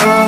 oh.